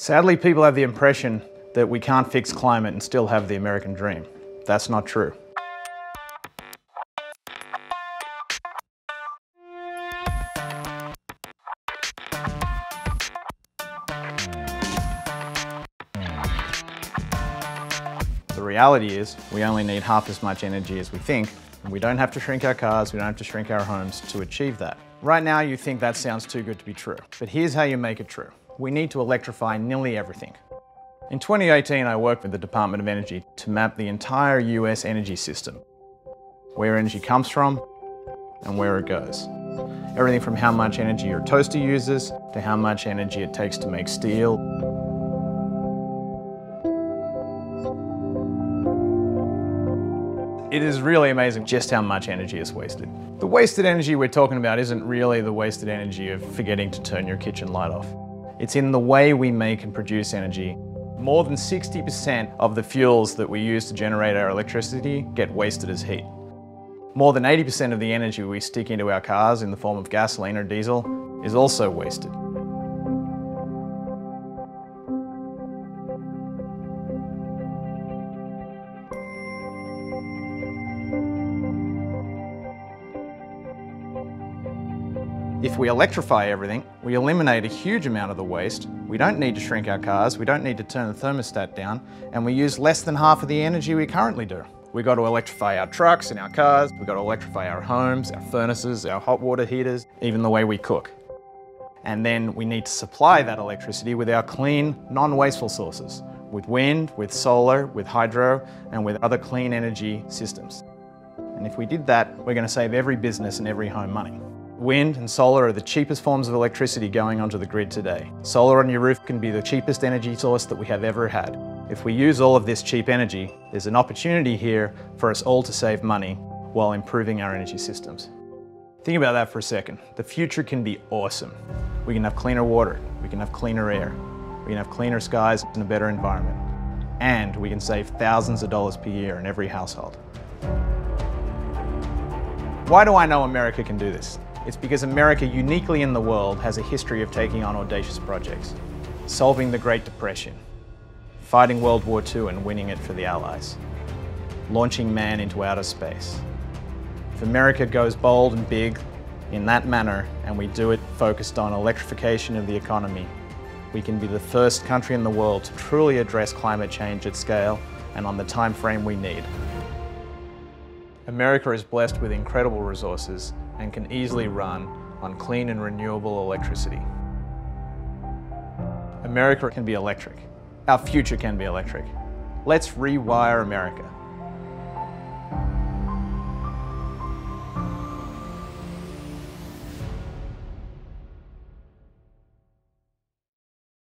Sadly, people have the impression that we can't fix climate and still have the American dream. That's not true. The reality is we only need half as much energy as we think, and we don't have to shrink our cars, we don't have to shrink our homes to achieve that. Right now you think that sounds too good to be true, but here's how you make it true. We need to electrify nearly everything. In 2018, I worked with the Department of Energy to map the entire US energy system, where energy comes from and where it goes. Everything from how much energy your toaster uses to how much energy it takes to make steel It is really amazing just how much energy is wasted. The wasted energy we're talking about isn't really the wasted energy of forgetting to turn your kitchen light off. It's in the way we make and produce energy. More than 60% of the fuels that we use to generate our electricity get wasted as heat. More than 80% of the energy we stick into our cars in the form of gasoline or diesel is also wasted. If we electrify everything, we eliminate a huge amount of the waste, we don't need to shrink our cars, we don't need to turn the thermostat down, and we use less than half of the energy we currently do. We've got to electrify our trucks and our cars, we've got to electrify our homes, our furnaces, our hot water heaters, even the way we cook. And then we need to supply that electricity with our clean, non-wasteful sources, with wind, with solar, with hydro, and with other clean energy systems. And if we did that, we're going to save every business and every home money. Wind and solar are the cheapest forms of electricity going onto the grid today. Solar on your roof can be the cheapest energy source that we have ever had. If we use all of this cheap energy, there's an opportunity here for us all to save money while improving our energy systems. Think about that for a second. The future can be awesome. We can have cleaner water, we can have cleaner air, we can have cleaner skies and a better environment. And we can save thousands of dollars per year in every household. Why do I know America can do this? It's because America, uniquely in the world, has a history of taking on audacious projects. Solving the Great Depression, fighting World War II and winning it for the Allies, launching man into outer space. If America goes bold and big in that manner, and we do it focused on electrification of the economy, we can be the first country in the world to truly address climate change at scale and on the time frame we need. America is blessed with incredible resources and can easily run on clean and renewable electricity. America can be electric. Our future can be electric. Let's rewire America.